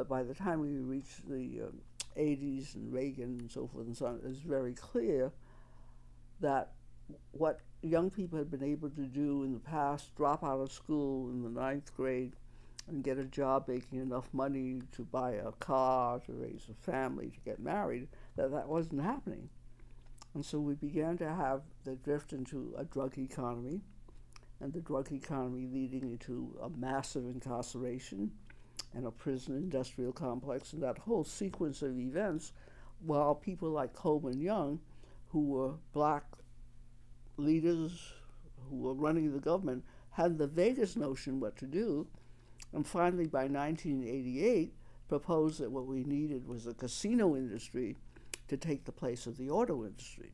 But by the time we reached the um, 80s and Reagan and so forth and so on, it was very clear that what young people had been able to do in the past, drop out of school in the ninth grade and get a job making enough money to buy a car, to raise a family, to get married, that that wasn't happening. And so we began to have the drift into a drug economy, and the drug economy leading into a massive incarceration and a prison industrial complex, and that whole sequence of events, while people like Coleman Young, who were black leaders who were running the government, had the vaguest notion what to do, and finally by 1988 proposed that what we needed was a casino industry to take the place of the auto industry.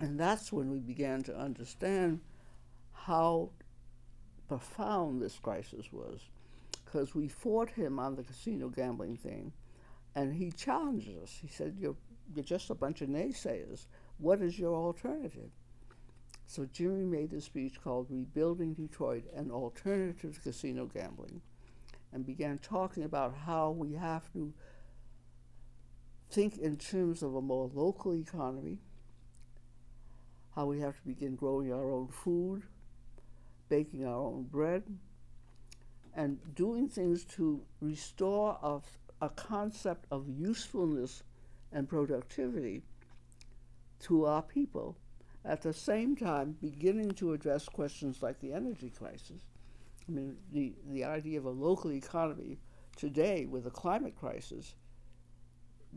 And that's when we began to understand how profound this crisis was, because we fought him on the casino gambling thing, and he challenged us. He said, You're, you're just a bunch of naysayers. What is your alternative? So Jimmy made a speech called Rebuilding Detroit An Alternative to Casino Gambling and began talking about how we have to think in terms of a more local economy, how we have to begin growing our own food, baking our own bread, and doing things to restore a, a concept of usefulness and productivity to our people, at the same time beginning to address questions like the energy crisis. I mean, the, the idea of a local economy today with a climate crisis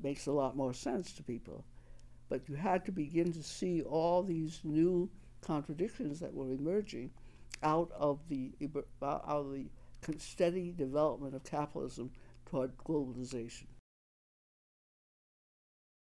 makes a lot more sense to people. But you had to begin to see all these new contradictions that were emerging out of the out of the steady development of capitalism toward globalization.